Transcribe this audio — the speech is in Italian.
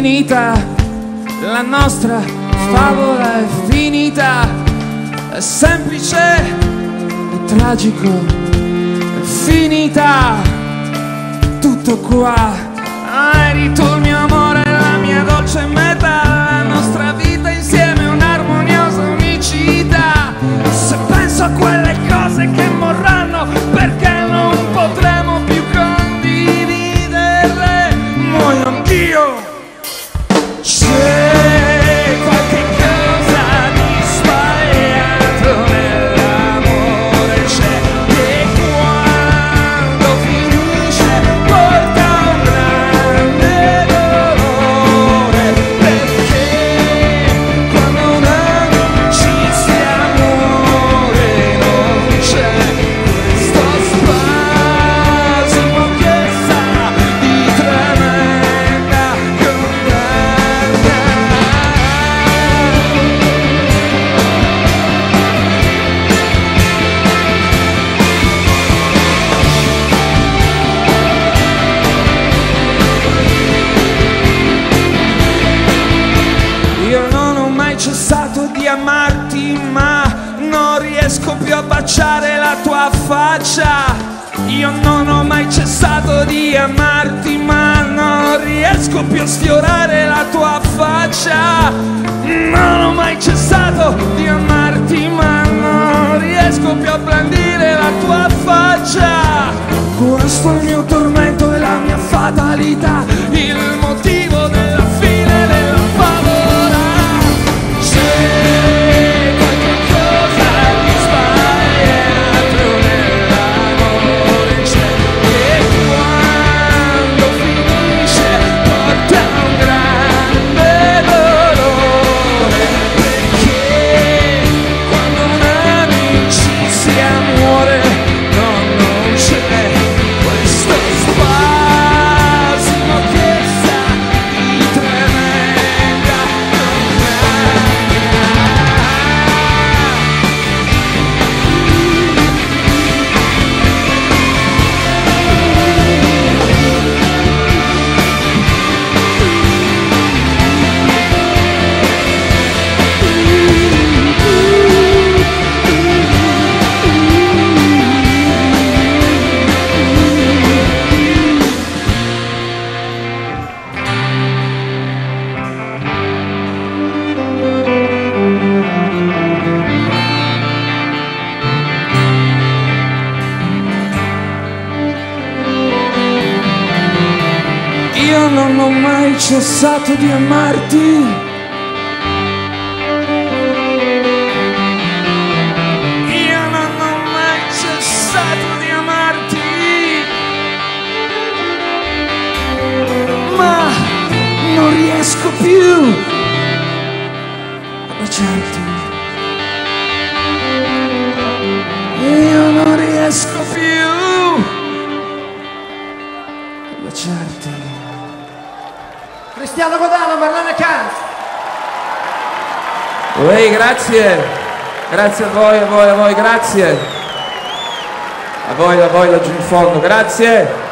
finita, la nostra favola è finita, è semplice, è tragico, è finita, tutto qua, cessato di amarti, ma non riesco più a baciare la tua faccia. Io non ho mai cessato di amarti, ma non riesco più a sfiorare la tua faccia. Non ho mai cessato di amarti, ma non riesco più a blandire la tua faccia. Questo è il mio tormento e la mia fatalità, non ho mai cessato di amarti. Io non ho mai cessato di amarti. Ma non riesco più a baciarti. Cristiano Godano, Marlene Canz. Uè, grazie, grazie a voi, a voi, a voi, grazie. A voi, a voi laggiù in fondo, grazie.